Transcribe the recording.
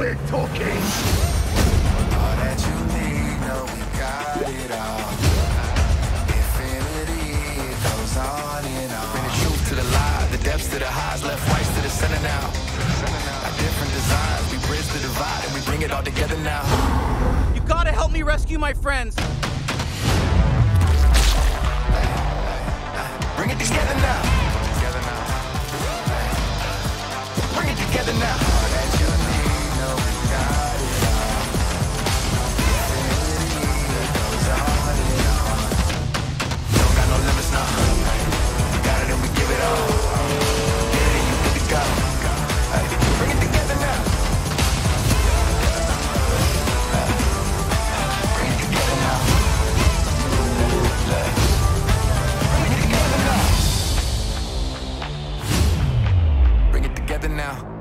we're talking. All that you need, we got it all. Infinity, it goes on and on. The truth to the lie, the depths to the highs, left, right to the center now. Different we bridge the divide and we bring it all together now. You gotta help me rescue my friends. now.